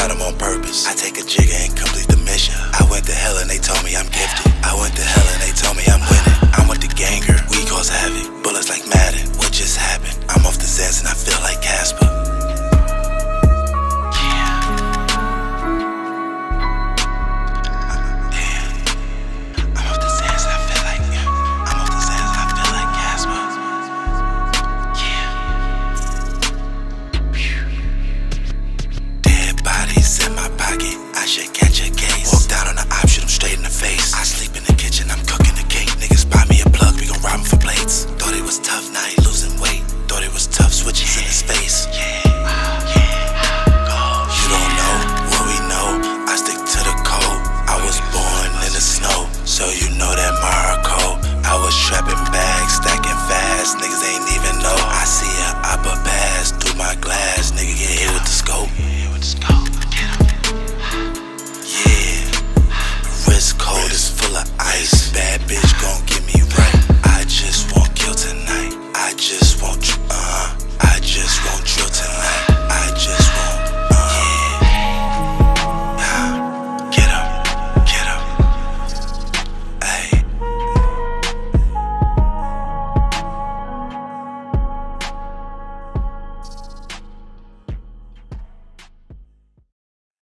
shot him on purpose. I take a jigger and complete the mission. I went to hell and they told me I'm gifted. should catch it.